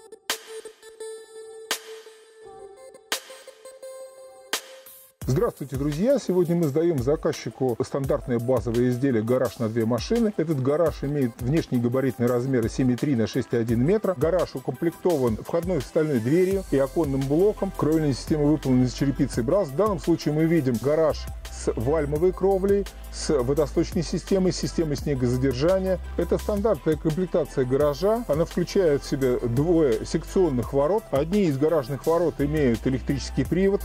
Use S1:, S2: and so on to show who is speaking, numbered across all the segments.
S1: Thank you. Здравствуйте, друзья! Сегодня мы сдаем заказчику стандартное базовое изделие «Гараж на две машины». Этот гараж имеет внешний габаритный размер 7,3 на 6,1 метра. Гараж укомплектован входной стальной дверью и оконным блоком. Кровельная система выполнена из черепицы брас. В данном случае мы видим гараж с вальмовой кровлей, с водосточной системой, системой снегозадержания. Это стандартная комплектация гаража. Она включает в себя двое секционных ворот. Одни из гаражных ворот имеют электрический привод.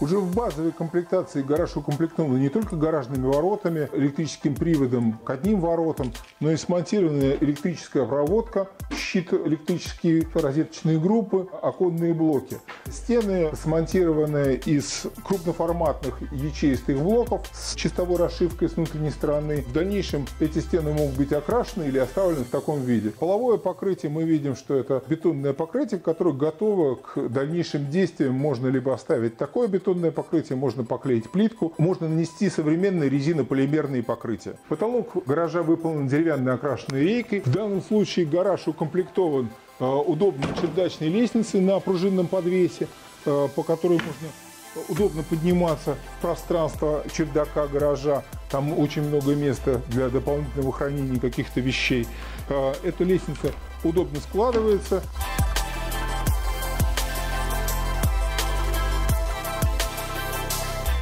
S1: Уже в базовой комплектации гараж укомплектован не только гаражными воротами, электрическим приводом к одним воротам, но и смонтированная электрическая проводка, щит электрические розеточные группы, оконные блоки. Стены смонтированы из крупноформатных ячеистых блоков с чистовой расшивкой с внутренней стороны. В дальнейшем эти стены могут быть окрашены или оставлены в таком виде. Половое покрытие мы видим, что это бетонное покрытие, которое готово к дальнейшим действиям. Можно либо оставить такое бетонное бетонное покрытие, можно поклеить плитку, можно нанести современные резинополимерные покрытия. Потолок гаража выполнен деревянной окрашенной рейкой. В данном случае гараж укомплектован э, удобной чердачной лестницей на пружинном подвесе, э, по которой можно удобно подниматься в пространство чердака гаража. Там очень много места для дополнительного хранения каких-то вещей. Э, эта лестница удобно складывается.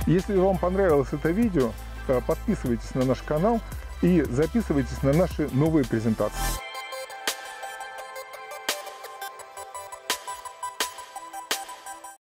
S1: Если вам понравилось это видео, подписывайтесь на наш канал и записывайтесь на наши новые презентации.